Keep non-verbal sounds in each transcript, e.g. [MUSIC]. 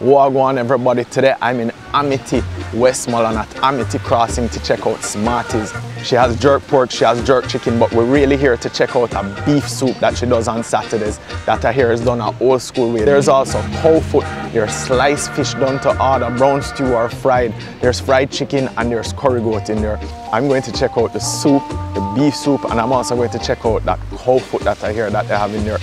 Wagwan everybody, today I'm in Amity, Westmoreland at Amity Crossing to check out Smarties. She has jerk pork, she has jerk chicken, but we're really here to check out a beef soup that she does on Saturdays that I hear is done a old school way. There's also cow foot, there's sliced fish done to order, brown stew or fried, there's fried chicken and there's curry goat in there. I'm going to check out the soup, the beef soup, and I'm also going to check out that cow foot that I hear that they have in there.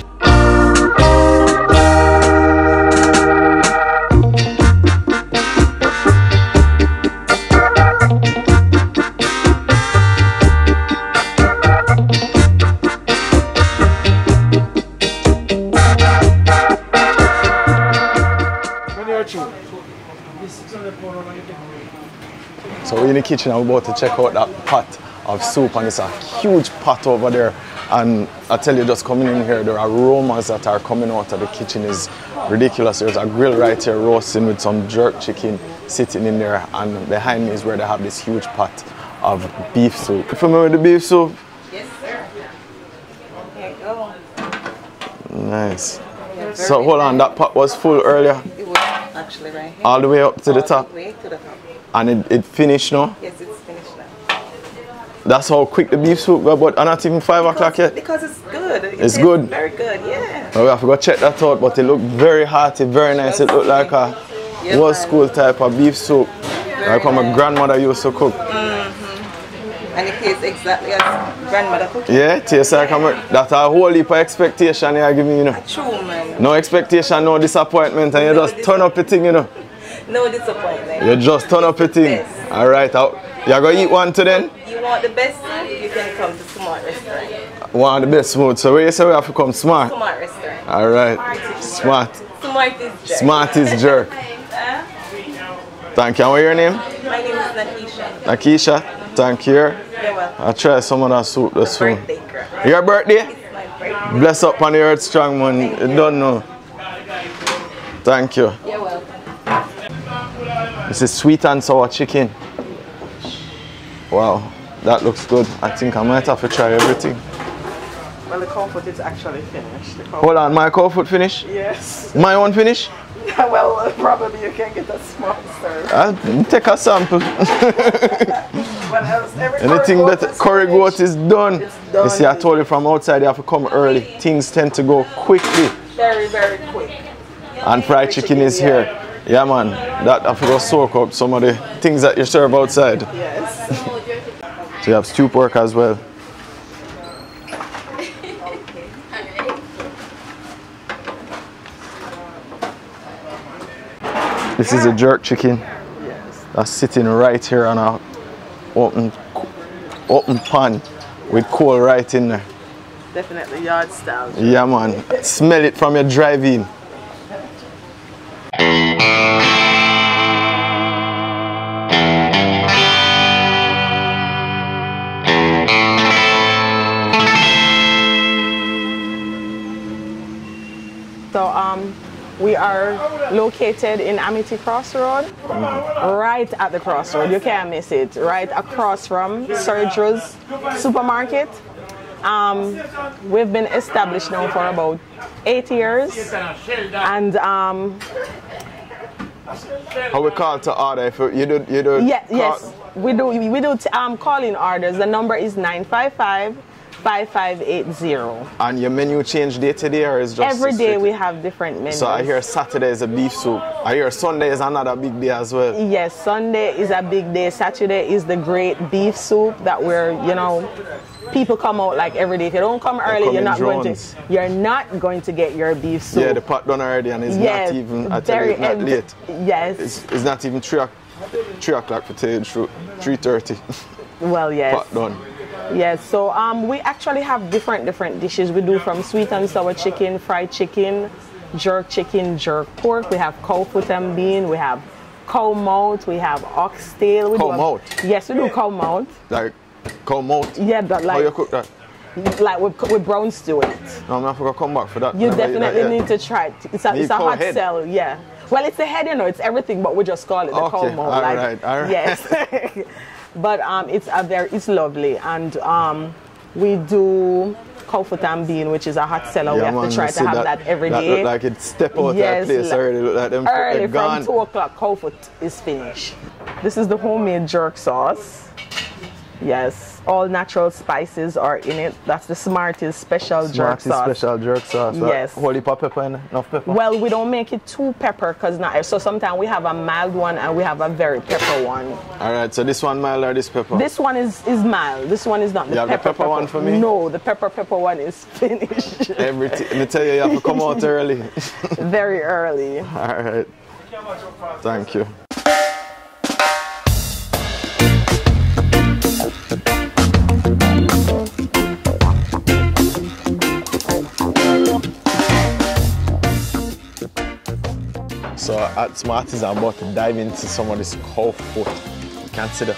In the kitchen and we're about to check out that pot of soup and it's a huge pot over there. And I tell you, just coming in here, there are aromas that are coming out of the kitchen is ridiculous. There's a grill right here roasting with some jerk chicken sitting in there and behind me is where they have this huge pot of beef soup. You familiar with the beef soup? Yes, sir. You go. Nice. So hold on, that pot was full earlier, It was actually right here. all the way up to the All top. the way to the top. And it, it finished now. Yes, it's finished now. That's how quick the beef soup got, but not even five o'clock yet. Because it's good. It It's good? Very good, yeah. Now we have to go check that out, but it looked very hearty, very nice. It looked like a Yeah, old school type of beef soup, like how my grandmother used to cook. Mm-hmm. And it tastes exactly as grandmother cooked. Yeah, it tastes like a, that a whole heap of expectation you give me, you know. True, man. No expectation, no disappointment, and you just turn up the thing, you know. No disappointment. You just turn up the thing. All right, out. You gonna eat one to then? You want the best soup? You can come to Smart Restaurant. One the best smooth. So where you say we have to come smart? Smart Restaurant. All right, smart. Smart is jerk. Smart is jerk. Thank you. And what's your name? My name is Nakisha. Nakisha. Thank you. You're welcome. I'll try some of that soup this soon. Birthday girl. Your birthday? It's my birthday. Bless up on the earth strong man. You don't know. Thank you. You're welcome. This is sweet and sour chicken. Wow, that looks good. I think I might have to try everything. Well, the cow foot is actually finished. Hold on, my cow foot finish? yes. My own finish? well, uh, probably you can get a small serve. I'll take a sample. [LAUGHS] What else? Every Anything curry that curry goat is done. It's done. You see, I told you from outside you have to come early. Things tend to go quickly. Very, very quick. And fried chicken is here. Yeah, man. That I go soak up some of the things that you serve outside. Yes. So you have stew pork as well. [LAUGHS] This is a jerk chicken yes. that's sitting right here on a open open pan with coal right in there. Definitely yard style. Yeah man, smell it from your drive-in. So are located in Amity Crossroad, right at the crossroad. You can't miss it. Right across from Sergio's supermarket. Um, we've been established now for about eight years, and um, How we call to order if you do you do yeah, yes, we do. We do um, calling orders. The number is 955 5580. And your menu change day to day or is just Every day we have different menus. So I hear Saturday is a beef soup. I hear Sunday is another big day as well. Yes, Sunday is a big day. Saturday is the great beef soup that we're, you know, people come out like every day. If you don't come early, come you're not going to you're not going to get your beef soup. Yeah, the pot done already and it's yes, not even you, it's not late. Yes. It's, it's not even three, three o'clock for tell you the truth. Three thirty. well, [LAUGHS] yes. pot done. Yes, so um, we actually have different different dishes. We do from sweet and sour chicken, fried chicken, jerk chicken, jerk pork. We have cow foot and bean. We have cow mouth. We have oxtail. We Cow do a- mouth? Yes, we do cow mouth. Like come out. Yeah, but like. How you cook that? like with, with brown stew it. No, I'm gonna come back for that. You Never eat that definitely need to try it. It's a, Need it's a cow hot head? sell, yeah. Well, it's the head, you know, it's everything, but we just call it the cow Okay, mouth. all like, right, all right. Yes. [LAUGHS] [LAUGHS] but um, it's a very, it's lovely, and um, we do cow foot and bean, which is a hot seller. we have man, to try to have that, every that day. look like it step out Yes, that place like- already. Look like them Early from. 2 o'clock, cow foot is finished. This is the homemade jerk sauce. Yes, all natural spices are in it. That's the Smarties special jerk Smarty sauce. special jerk sauce. Uh, yes. Holy pepper and enough pepper. Well, we don't make it too pepper because not. So sometimes we have a mild one and we have a very pepper one. All right, so this one mild or this pepper? This one is is mild. This one is not. The You have the pepper, pepper one for me? No, the pepper pepper one is [LAUGHS] finished Everything. Let me tell you, you have to come out [LAUGHS] early. very early. [LAUGHS] All right. Thank you. So at Smarties, I'm about to dive into some of this cow foot. You can see the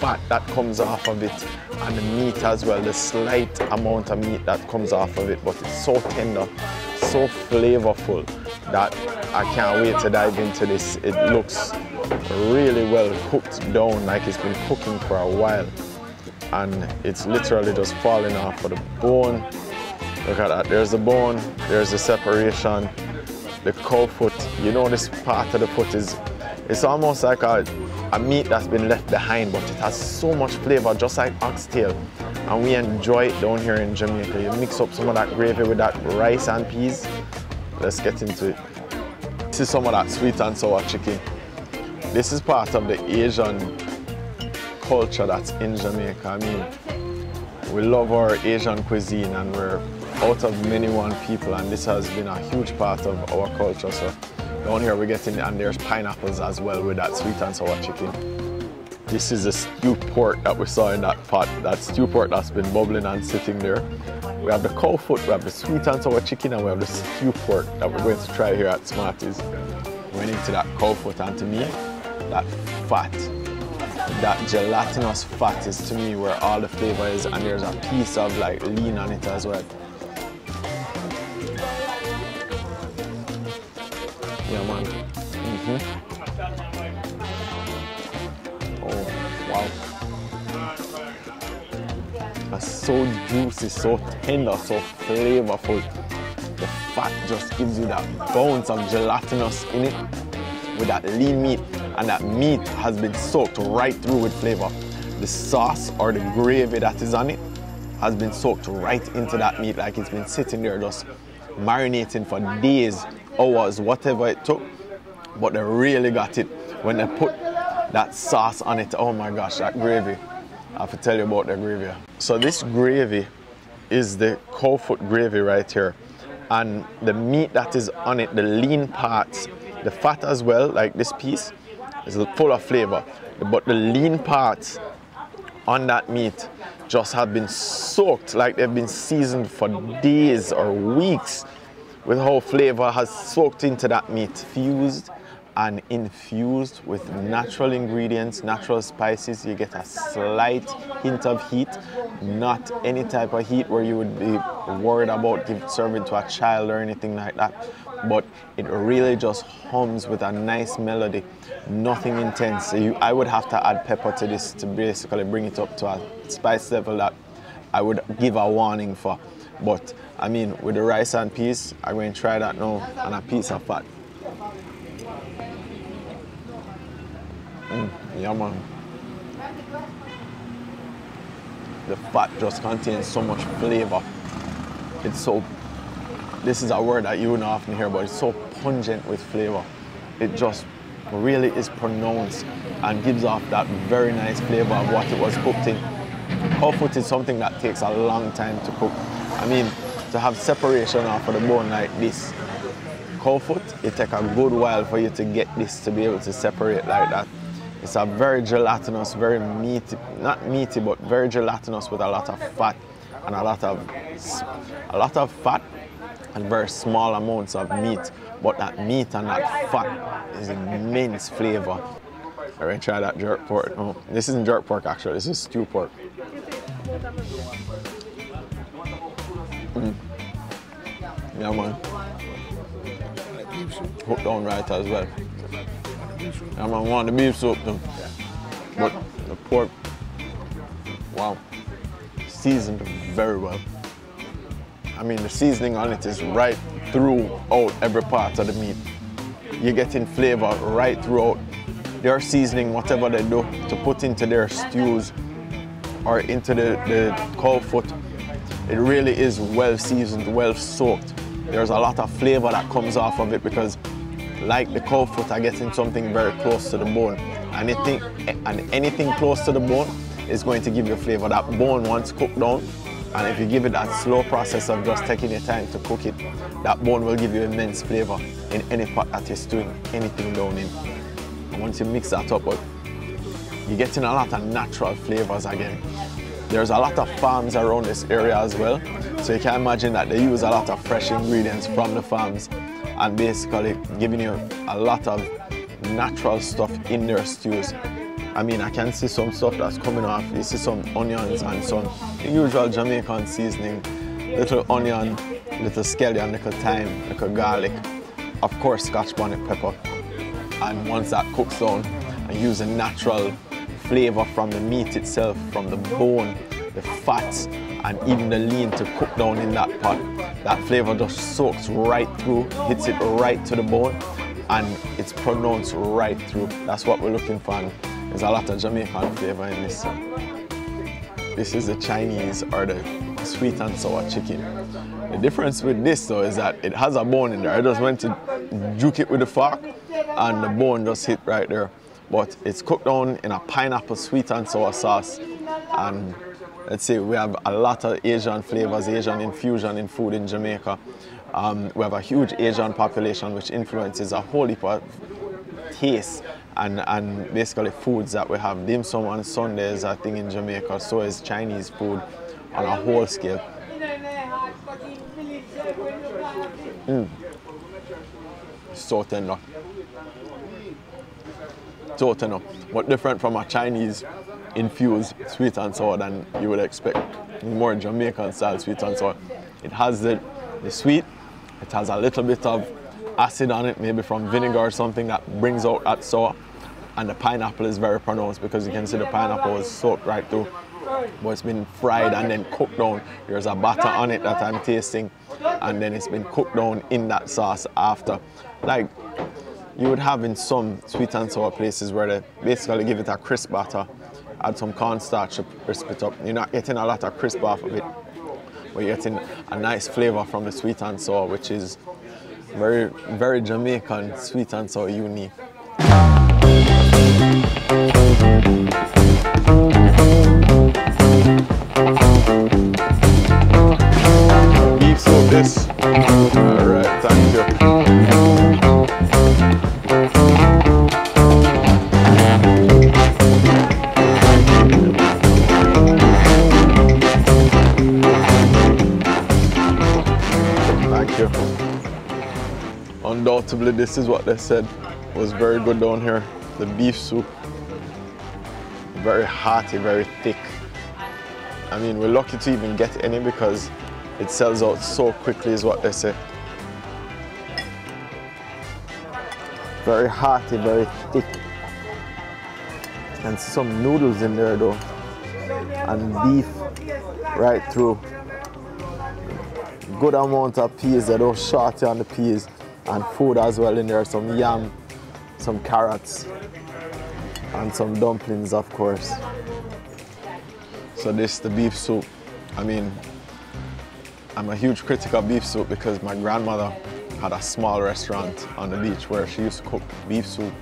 fat that comes off of it and the meat as well, the slight amount of meat that comes off of it, but it's so tender, so flavorful that I can't wait to dive into this. It looks really well cooked down, like it's been cooking for a while. And it's literally just falling off of the bone. Look at that, there's the bone, there's the separation, the cow foot. You know this part of the foot is, it's almost like a, a meat that's been left behind, but it has so much flavor, just like oxtail. And we enjoy it down here in Jamaica. You mix up some of that gravy with that rice and peas. Let's get into it. This is some of that sweet and sour chicken. This is part of the Asian culture that's in Jamaica. I mean, we love our Asian cuisine and we're out of many one people and this has been a huge part of our culture. So down here we're getting, and there's pineapples as well with that sweet and sour chicken. This is a stew pork that we saw in that pot, that stew pork that's been bubbling and sitting there. We have the cow foot, we have the sweet and sour chicken, and we have the stew pork that we're going to try here at Smarties. Went into that cow foot, and to me, that fat, that gelatinous fat is to me where all the flavor is, and there's a piece of like lean on it as well. So juicy, so tender, so flavorful. The fat just gives you that bounce of gelatinous in it with that lean meat, and that meat has been soaked right through with flavor. The sauce or the gravy that is on it has been soaked right into that meat, like it's been sitting there just marinating for days, hours, whatever it took. But they really got it when they put that sauce on it. Oh my gosh, that gravy. I have to tell you about the gravy. So this gravy is the cow foot gravy right here. And the meat that is on it, the lean parts, the fat as well, like this piece, is full of flavor. But the lean parts on that meat just have been soaked like they've been seasoned for days or weeks with how flavor has soaked into that meat, fused and infused with natural ingredients, natural spices. You get a slight hint of heat, not any type of heat where you would be worried about serving to a child or anything like that. But it really just hums with a nice melody, nothing intense. You, I would have to add pepper to this to basically bring it up to a spice level that I would give a warning for. But I mean, with the rice and peas, I'm going to try that now and a piece of fat. Mm. The fat just contains so much flavor. It's so, this is a word that you wouldn't often hear, but it's so pungent with flavor. It just really is pronounced and gives off that very nice flavor of what it was cooked in. Cow foot is something that takes a long time to cook. I mean, to have separation off of the bone like this, cow foot, it takes a good while for you to get this to be able to separate like that. It's a very gelatinous, very meaty, not meaty, but very gelatinous with a lot of fat and a lot of, a lot of fat and very small amounts of meat. But that meat and that fat is immense flavor. I'm gonna try that jerk pork. Oh, this isn't jerk pork actually, this is stew pork. Mm. Yeah man. Hooked on right as well. Yeah man, want the beef soup too. But the pork, wow, seasoned very well. I mean, the seasoning on it is right throughout every part of the meat. You're getting flavor right throughout. They're seasoning whatever they do to put into their stews or into the, the cow foot. It really is well seasoned, well soaked. There's a lot of flavor that comes off of it because like the cow foot are getting something very close to the bone. Anything and anything close to the bone is going to give you flavor. That bone once cooked down, and if you give it that slow process of just taking your time to cook it, that bone will give you immense flavor in any pot that you're stewing anything down in. And once you mix that up, you're getting a lot of natural flavors again. There's a lot of farms around this area as well, so you can imagine that they use a lot of fresh ingredients from the farms and basically giving you a lot of natural stuff in their stews. I mean, I can see some stuff that's coming off. You see some onions and some usual Jamaican seasoning, little onion, little scallion, little thyme, little garlic, of course scotch bonnet pepper. And once that cooks down, I use a natural flavor from the meat itself, from the bone, the fats, and even the lean to cook down in that pot. That flavor just soaks right through, hits it right to the bone, and it's pronounced right through. That's what we're looking for. And there's a lot of Jamaican flavor in this. This is the Chinese or the sweet and sour chicken. The difference with this though is that it has a bone in there. I just went to juke it with a fork and the bone just hit right there. But it's cooked down in a pineapple sweet and sour sauce and let's say we have a lot of Asian flavors, Asian infusion in food in Jamaica. Um, we have a huge Asian population which influences a whole heap of tastes and, and basically foods that we have. Dim sum on Sundays, I think in Jamaica, so is Chinese food on a whole scale. Mm. So tender. So tender. But different from a Chinese infused sweet and sour than you would expect. More Jamaican style sweet and sour. It has the, the sweet, it has a little bit of acid on it, maybe from vinegar or something that brings out that sour. And the pineapple is very pronounced because you can see the pineapple is soaked right through. But it's been fried and then cooked down. There's a batter on it that I'm tasting, and then it's been cooked down in that sauce after. Like you would have in some sweet and sour places where they basically give it a crisp batter, add some cornstarch to crisp it up. You're not getting a lot of crisp off of it, but you're getting a nice flavor from the sweet and sour, which is very, very Jamaican sweet and sour unique. Beef soup this. Alright, thank Undoubtedly, this is what they said was very good down here. The beef soup. Very hearty, very thick. I mean, we're lucky to even get any because it sells out so quickly, is what they say. Very hearty, very thick. And some noodles in there though. And beef right through. Good amount of peas, they don't shorty on the peas. And food as well in there, some yam, some carrots, and some dumplings of course. So this is the beef soup. I mean, I'm a huge critic of beef soup because my grandmother had a small restaurant on the beach where she used to cook beef soup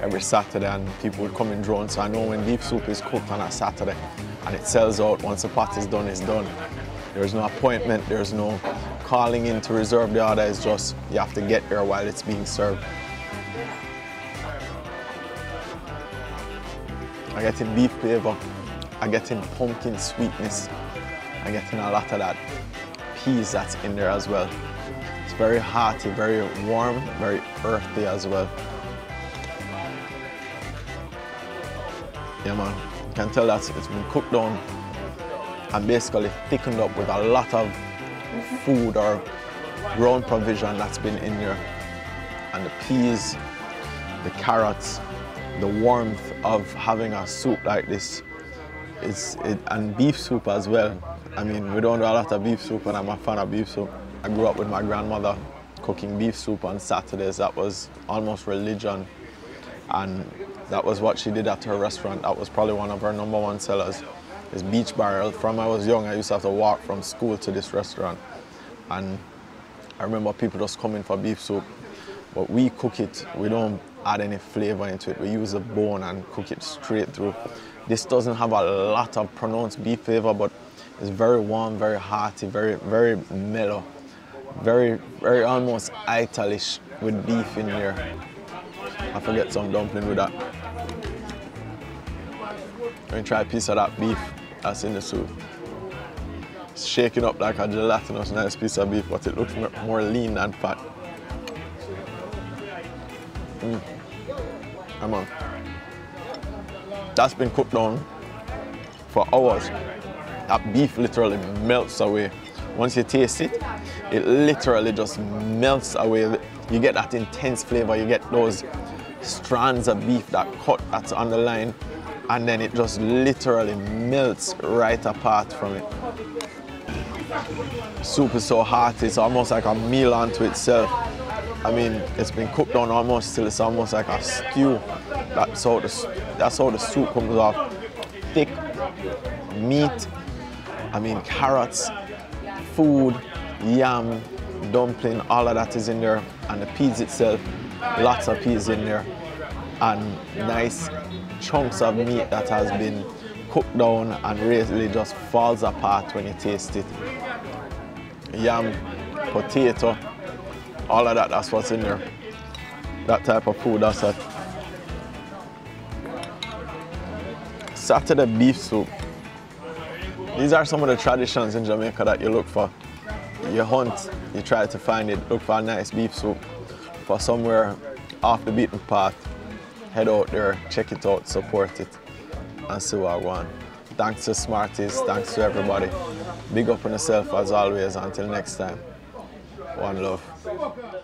every Saturday and people would come in drones. So I know when beef soup is cooked on a Saturday and it sells out, once the pot is done, it's done. There's no appointment, there's no calling in to reserve the order, is just you have to get there while it's being served. I get in beef flavor, I get in pumpkin sweetness, I get in a lot of that peas that's in there as well. It's very hearty, very warm, very earthy as well. Yeah man, you can tell that it's been cooked down and basically thickened up with a lot of food or ground provision that's been in there. And the peas, the carrots, the warmth of having a soup like this is it, and beef soup as well. I mean, we don't do a lot of beef soup and I'm a fan of beef soup. I grew up with my grandmother cooking beef soup on Saturdays. That was almost religion. And that was what she did at her restaurant. That was probably one of her number one sellers. Is beach barrel. From I was young, I used to have to walk from school to this restaurant. And I remember people just coming for beef soup. But we cook it, we don't add any flavor into it. We use the bone and cook it straight through. This doesn't have a lot of pronounced beef flavor, but it's very warm, very hearty, very, very mellow. Very, very almost Italish with beef in there. I forget some dumpling with that. Let me try a piece of that beef that's in the soup. It's shaking up like a gelatinous nice piece of beef, but it looks more lean than fat. Mm. Come on. That's been cooked down for hours. That beef literally melts away. Once you taste it, it literally just melts away. You get that intense flavor, you get those strands of beef that cut that's on the line, and then it just literally melts right apart from it. Soup is so hot, it's almost like a meal unto itself. I mean, it's been cooked down almost till it's almost like a stew. That's how the, that's how the soup comes off. Thick meat, I mean carrots, food, yam, dumpling, all of that is in there. And the peas itself, lots of peas in there. And nice chunks of meat that has been cooked down and really just falls apart when you taste it. Yam, potato, all of that, that's what's in there. That type of food, that's it. Saturday beef soup. These are some of the traditions in Jamaica that you look for. You hunt, you try to find it, look for a nice beef soup. For somewhere off the beaten path, head out there, check it out, support it, and see what I want. Thanks to Smarties, thanks to everybody. Big up on yourself as always. Until next time, one love.